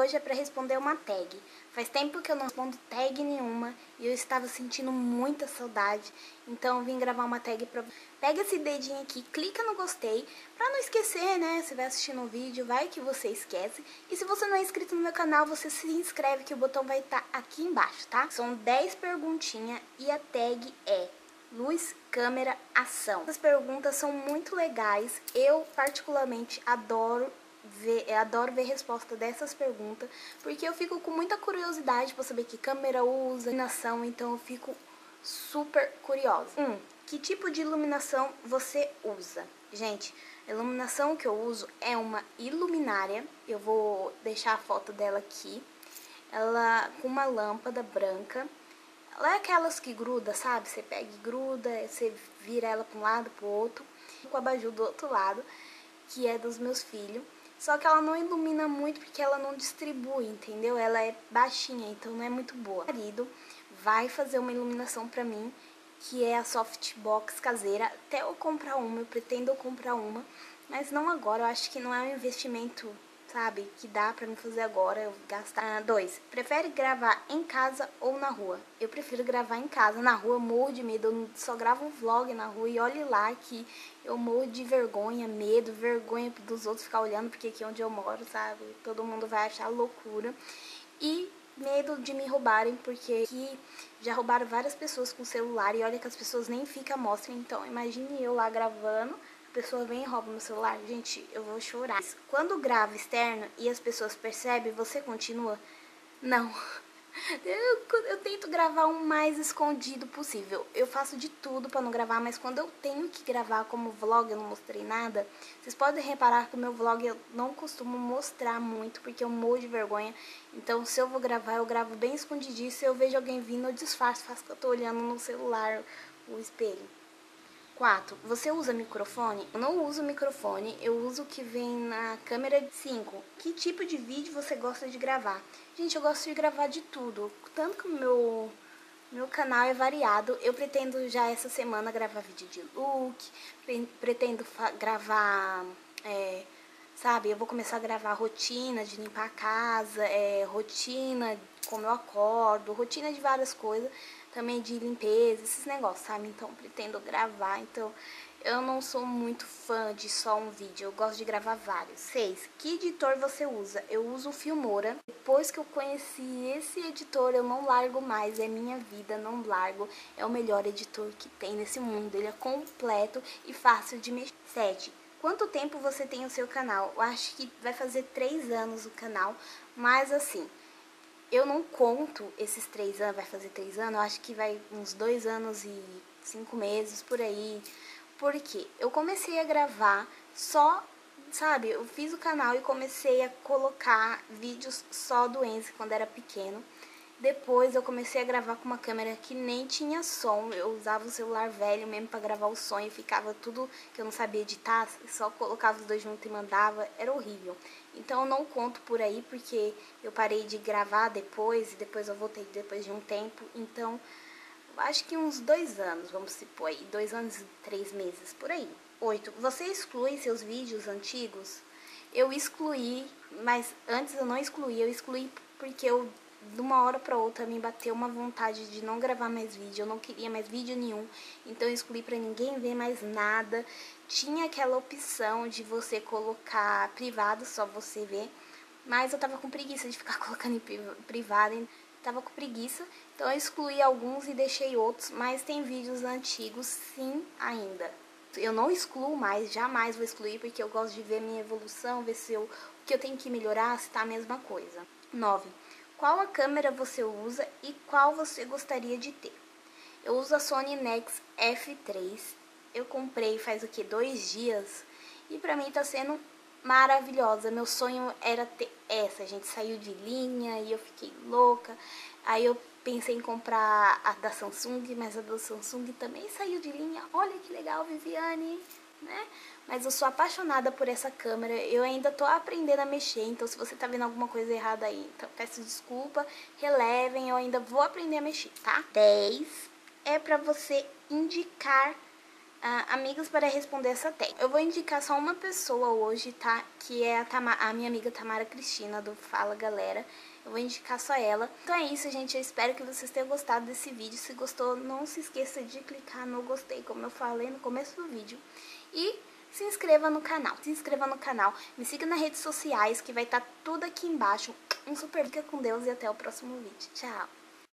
hoje é para responder uma tag. Faz tempo que eu não respondo tag nenhuma e eu estava sentindo muita saudade, então eu vim gravar uma tag pra Pega esse dedinho aqui, clica no gostei, pra não esquecer, né? Se vai assistindo um vídeo, vai que você esquece. E se você não é inscrito no meu canal, você se inscreve que o botão vai estar tá aqui embaixo, tá? São 10 perguntinhas e a tag é luz, câmera, ação. Essas perguntas são muito legais. Eu particularmente adoro ver, adoro ver a resposta dessas perguntas, porque eu fico com muita curiosidade para saber que câmera usa, iluminação, então eu fico super curiosa. Um, que tipo de iluminação você usa? Gente, a iluminação que eu uso é uma iluminária, eu vou deixar a foto dela aqui, ela com uma lâmpada branca, ela é aquelas que gruda, sabe? Você pega e gruda, você vira ela para um lado, para o outro, com a abajur do outro lado, que é dos meus filhos. Só que ela não ilumina muito porque ela não distribui, entendeu? Ela é baixinha, então não é muito boa. O marido vai fazer uma iluminação pra mim, que é a softbox caseira. Até eu comprar uma, eu pretendo comprar uma, mas não agora. Eu acho que não é um investimento sabe? Que dá pra me fazer agora, eu gastar. Ah, dois, prefere gravar em casa ou na rua? Eu prefiro gravar em casa. Na rua morro de medo, eu só gravo um vlog na rua e olhe lá que eu morro de vergonha, medo, vergonha dos outros ficar olhando, porque aqui onde eu moro, sabe? Todo mundo vai achar loucura. E medo de me roubarem, porque aqui já roubaram várias pessoas com celular e olha que as pessoas nem ficam mostram. Então, imagine eu lá gravando pessoa vem e rouba meu celular, gente, eu vou chorar. Quando grava externo e as pessoas percebem, você continua? Não. Eu, eu, tento gravar o mais escondido possível. Eu faço de tudo para não gravar, mas quando eu tenho que gravar como vlog, eu não mostrei nada. Vocês podem reparar que o meu vlog eu não costumo mostrar muito, porque eu morro de vergonha. Então, se eu vou gravar, eu gravo bem escondidinho. Se eu vejo alguém vindo, eu disfarço, faço que eu tô olhando no celular, o espelho. 4. Você usa microfone? Eu não uso microfone, eu uso o que vem na câmera 5. Que tipo de vídeo você gosta de gravar? Gente, eu gosto de gravar de tudo. Tanto que o meu, meu canal é variado. Eu pretendo já essa semana gravar vídeo de look, pretendo gravar, é, sabe, eu vou começar a gravar rotina de limpar a casa, é, rotina como eu acordo, rotina de várias coisas também de limpeza, esses negócios, sabe? Então pretendo gravar, então eu não sou muito fã de só um vídeo, eu gosto de gravar vários. 6. Que editor você usa? Eu uso o Filmora. Depois que eu conheci esse editor, eu não largo mais, é minha vida, não largo. É o melhor editor que tem nesse mundo, ele é completo e fácil de mexer. 7. Quanto tempo você tem o seu canal? Eu acho que vai fazer 3 anos o canal, mas assim, eu não conto esses três anos, vai fazer três anos, eu acho que vai uns dois anos e cinco meses por aí. Porque eu comecei a gravar só, sabe, eu fiz o canal e comecei a colocar vídeos só do Enzo quando era pequeno. Depois eu comecei a gravar com uma câmera que nem tinha som. Eu usava o celular velho mesmo para gravar o som e ficava tudo que eu não sabia editar, só colocava os dois juntos e mandava. Era horrível. Então eu não conto por aí porque eu parei de gravar depois e depois eu voltei depois de um tempo. Então acho que uns dois anos, vamos supor aí, dois anos e três meses por aí. Oito. Você exclui seus vídeos antigos? Eu excluí, mas antes eu não excluí, eu excluí porque eu de uma hora para outra me bateu uma vontade de não gravar mais vídeo, eu não queria mais vídeo nenhum, então eu excluí para ninguém ver mais nada. Tinha aquela opção de você colocar privado, só você ver, mas eu tava com preguiça de ficar colocando em privado, tava com preguiça, então eu excluí alguns e deixei outros, mas tem vídeos antigos sim ainda. Eu não excluo mais, jamais vou excluir, porque eu gosto de ver minha evolução, ver se eu, o que eu tenho que melhorar, se tá a mesma coisa. 9. Qual a câmera você usa e qual você gostaria de ter? Eu uso a Sony Nex F3. Eu comprei faz o que dois dias e pra mim tá sendo maravilhosa. Meu sonho era ter essa. A gente saiu de linha e eu fiquei louca. Aí eu pensei em comprar a da Samsung, mas a da Samsung também saiu de linha. Olha que legal, Viviane né? Mas eu sou apaixonada por essa câmera, eu ainda tô aprendendo a mexer, então se você tá vendo alguma coisa errada aí, então peço desculpa, relevem, eu ainda vou aprender a mexer, tá? 10 é pra você indicar uh, amigos para responder essa tag. Eu vou indicar só uma pessoa hoje, tá? Que é a, Tama a minha amiga Tamara Cristina, do Fala Galera. Eu vou indicar só ela. Então é isso, gente. Eu espero que vocês tenham gostado desse vídeo. Se gostou, não se esqueça de clicar no gostei, como eu falei no começo do vídeo. E se inscreva no canal. Se inscreva no canal. Me siga nas redes sociais, que vai estar tá tudo aqui embaixo. Um super fica com Deus e até o próximo vídeo. Tchau!